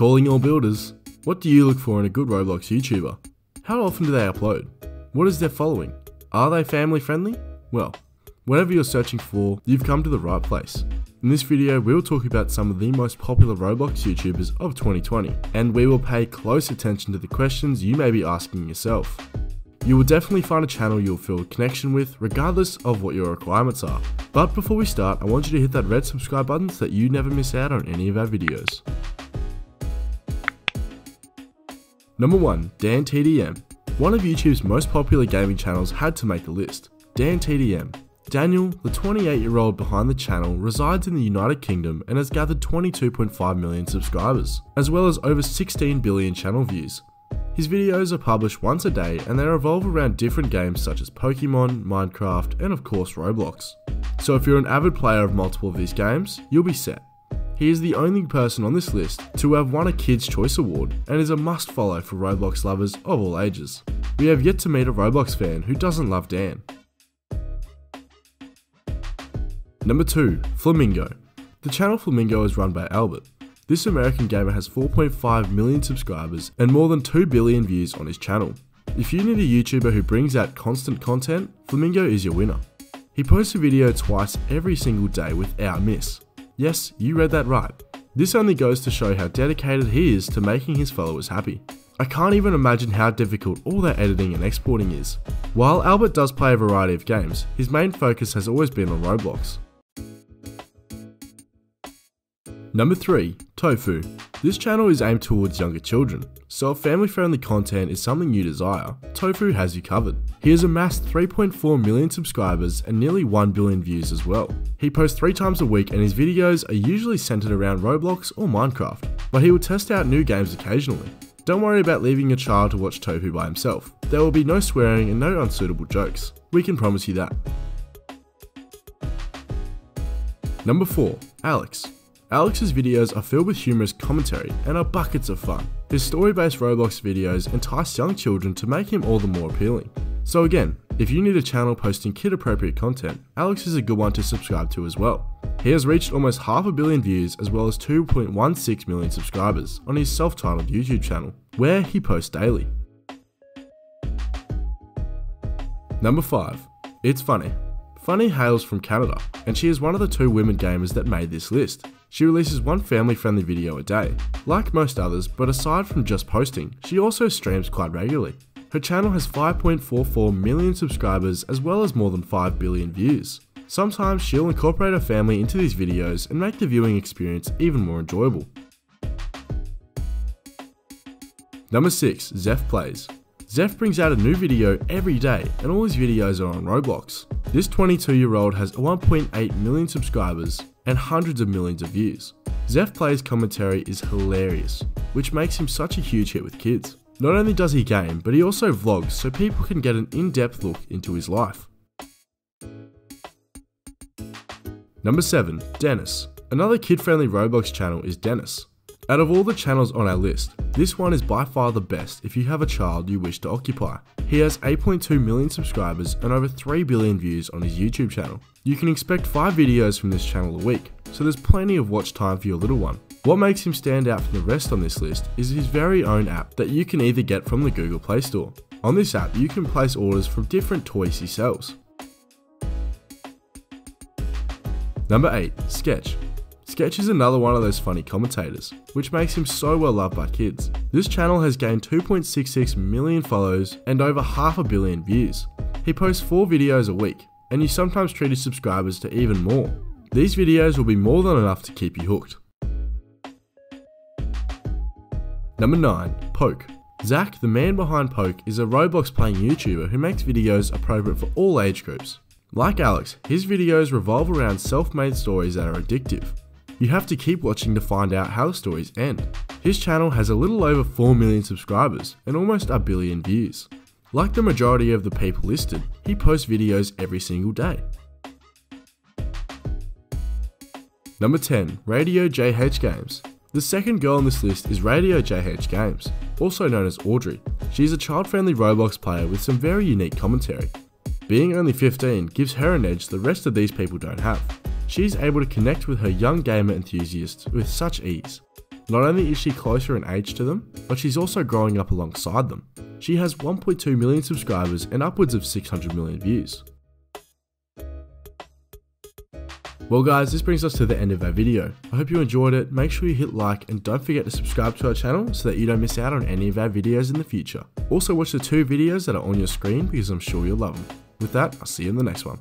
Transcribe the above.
Calling all builders. What do you look for in a good Roblox YouTuber? How often do they upload? What is their following? Are they family friendly? Well, whatever you're searching for, you've come to the right place. In this video, we will talk about some of the most popular Roblox YouTubers of 2020, and we will pay close attention to the questions you may be asking yourself. You will definitely find a channel you'll feel a connection with, regardless of what your requirements are. But before we start, I want you to hit that red subscribe button so that you never miss out on any of our videos. Number 1. Dan TDM. One of YouTube's most popular gaming channels had to make the list. Dan TDM. Daniel, the 28 year old behind the channel, resides in the United Kingdom and has gathered 22.5 million subscribers, as well as over 16 billion channel views. His videos are published once a day and they revolve around different games such as Pokemon, Minecraft, and of course Roblox. So if you're an avid player of multiple of these games, you'll be set. He is the only person on this list to have won a Kids' Choice Award and is a must follow for Roblox lovers of all ages. We have yet to meet a Roblox fan who doesn't love Dan. Number 2. Flamingo. The channel Flamingo is run by Albert. This American gamer has 4.5 million subscribers and more than 2 billion views on his channel. If you need a YouTuber who brings out constant content, Flamingo is your winner. He posts a video twice every single day without miss. Yes, you read that right. This only goes to show how dedicated he is to making his followers happy. I can't even imagine how difficult all that editing and exporting is. While Albert does play a variety of games, his main focus has always been on Roblox. Number 3. Tofuu. This channel is aimed towards younger children, so if family friendly content is something you desire, Tofuu has you covered. He has amassed 3.4 million subscribers and nearly 1 billion views as well. He posts 3 times a week and his videos are usually centered around Roblox or Minecraft, but he will test out new games occasionally. Don't worry about leaving your child to watch Tofuu by himself. There will be no swearing and no unsuitable jokes. We can promise you that. Number 4. Alex. Alex's videos are filled with humorous commentary and are buckets of fun. His story-based Roblox videos entice young children to make him all the more appealing. So again, if you need a channel posting kid-appropriate content, Alex is a good one to subscribe to as well. He has reached almost half a billion views as well as 2.16 million subscribers on his self-titled YouTube channel, where he posts daily. Number 5. It's Funny. Funneh hails from Canada, and she is one of the two women gamers that made this list. She releases one family friendly video a day, like most others, but aside from just posting, she also streams quite regularly. Her channel has 5.44 million subscribers as well as more than 5 billion views. Sometimes she'll incorporate her family into these videos and make the viewing experience even more enjoyable. Number 6. ZephPlayz Zeph brings out a new video every day and all his videos are on Roblox. This 22 year old has 1.8 million subscribers and hundreds of millions of views. Zeph Play's commentary is hilarious, which makes him such a huge hit with kids. Not only does he game, but he also vlogs so people can get an in-depth look into his life. Number 7. Denis. Another kid-friendly Roblox channel is Denis. Out of all the channels on our list, this one is by far the best if you have a child you wish to occupy. He has 8.2 million subscribers and over 3 billion views on his YouTube channel. You can expect 5 videos from this channel a week, so there's plenty of watch time for your little one. What makes him stand out from the rest on this list is his very own app that you can either get from the Google Play Store. On this app, you can place orders from different toys he sells. Number 8. Sketch. Sketch is another one of those funny commentators, which makes him so well loved by kids. This channel has gained 2.66 million follows and over half a billion views. He posts 4 videos a week, and you sometimes treat his subscribers to even more. These videos will be more than enough to keep you hooked. Number 9. Poke. Zach, the man behind Poke, is a Roblox playing YouTuber who makes videos appropriate for all age groups. Like Alex, his videos revolve around self-made stories that are addictive. You have to keep watching to find out how the stories end. His channel has a little over 4 million subscribers and almost a billion views. Like the majority of the people listed, he posts videos every single day. Number 10. Radio JH Games. The second girl on this list is Radio JH Games, also known as Audrey. She's a child-friendly Roblox player with some very unique commentary. Being only 15 gives her an edge the rest of these people don't have she's able to connect with her young gamer enthusiasts with such ease. Not only is she closer in age to them, but she's also growing up alongside them. She has 1.2 million subscribers and upwards of 600 million views. Well guys, this brings us to the end of our video. I hope you enjoyed it, make sure you hit like and don't forget to subscribe to our channel so that you don't miss out on any of our videos in the future. Also watch the two videos that are on your screen because I'm sure you'll love them. With that, I'll see you in the next one.